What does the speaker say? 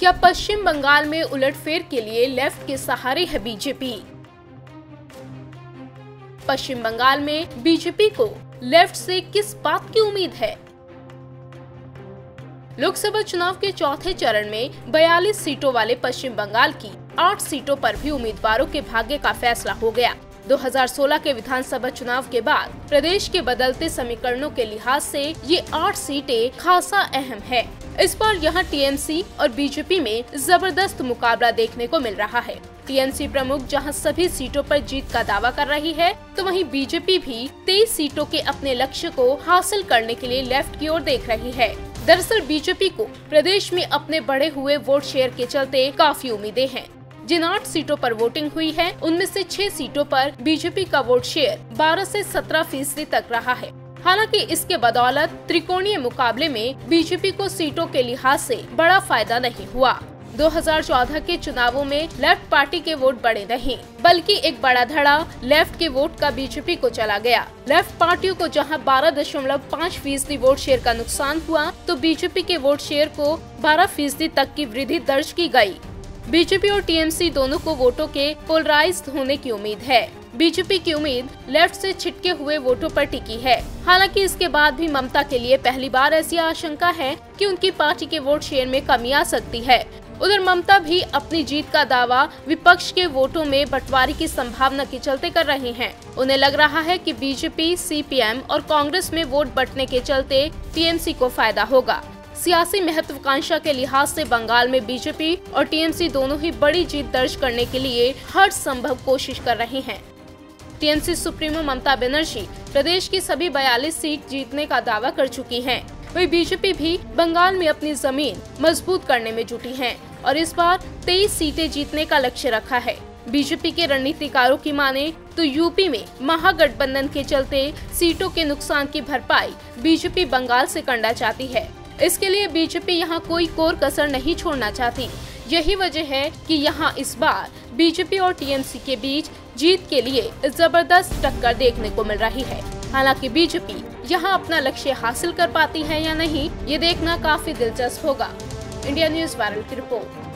क्या पश्चिम बंगाल में उलटफेर के लिए लेफ़्ट के सहारे है बीजेपी। पश्चिम बंगाल में बीजेपी को लेफ़्ट से किस बात की उम्मीद है? लोकसभा चुनाव के चौथे चरण में 42 सीटों वाले पश्चिम बंगाल की आठ सीटों पर भी उम्मीदवारों के भाग्य का फैसला हो गया। 2016 के विधानसभा चुनाव के बाद प्रदेश के बदलते समीकरणों के लिहाज से ये आठ सीटें खासा अहम है। इस बार यहाँ टीएमसी और बीजेपी में ज़बरदस्त मुकाबला देखने को मिल रहा है। टीएमसी प्रमुख जहाँ सभी सीटों पर जीत का दावा कर रही है तो वहीं बीजेपी भी तेईस सीटों के अपने लक्ष्य को हासिल करने के लिए लेफ़्ट की ओर देख रही है। दरअसल बीजेपी को प्रदेश में अपने बढ़े हुए वोट शेयर के चलते काफ़ी उम्मीदें हैं। जिन आठ सीटों पर वोटिंग हुई है, उनमें से छह सीटों पर बीजेपी का वोट शेयर 12 से 17 फ़ीसदी तक रहा है। हालाँकि इसके बदौलत त्रिकोणीय मुकाबले में बीजेपी को सीटों के लिहाज से बड़ा फ़ायदा नहीं हुआ। 2014 के चुनावों में लेफ़्ट पार्टी के वोट बढ़े नहीं, बल्कि एक बड़ा धड़ा लेफ़्ट के वोट का बीजेपी को चला गया। लेफ़्ट पार्टियों को जहाँ 12.5 फ़ीसदी वोट शेयर का नुकसान हुआ तो बीजेपी के वोट शेयर को 12 फ़ीसदी तक की वृद्धि दर्ज की गई। बीजेपी और टीएमसी दोनों को वोटों के पोलराइज होने की उम्मीद है। बीजेपी की उम्मीद लेफ़्ट से छिटके हुए वोटों पर टिकी है। हालाँकि इसके बाद भी ममता के लिए पहली बार ऐसी आशंका है कि उनकी पार्टी के वोट शेयर में कमी आ सकती है। उधर ममता भी अपनी जीत का दावा विपक्ष के वोटों में बंटवारे की संभावना के चलते कर रही हैं। उन्हें लग रहा है कि बीजेपी, सीपीएम और कांग्रेस में वोट बंटने के चलते टीएमसी को फ़ायदा होगा। सियासी महत्वाकांक्षा के लिहाज से बंगाल में बीजेपी और टीएमसी दोनों ही बड़ी जीत दर्ज करने के लिए हर संभव कोशिश कर रहे हैं। टीएमसी सुप्रीमो ममता बनर्जी प्रदेश की सभी 42 सीट जीतने का दावा कर चुकी हैं। वही बीजेपी भी बंगाल में अपनी ज़मीन मज़बूत करने में जुटी है और इस बार 23 सीटें जीतने का लक्ष्य रखा है। बीजेपी के रणनीतिकारों की माने तो यूपी में महागठबंधन के चलते सीटों के नुकसान की भरपाई बीजेपी बंगाल से करना चाहती है। इसके लिए बीजेपी यहाँ कोई कोर कसर नहीं छोड़ना चाहती। यही वजह है कि यहाँ इस बार बीजेपी और टीएमसी के बीच जीत के लिए ज़बरदस्त टक्कर देखने को मिल रही है। हालाँकि बीजेपी यहाँ अपना लक्ष्य हासिल कर पाती है या नहीं, ये देखना काफ़ी दिलचस्प होगा। इंडिया न्यूज़ वायरल की रिपोर्ट।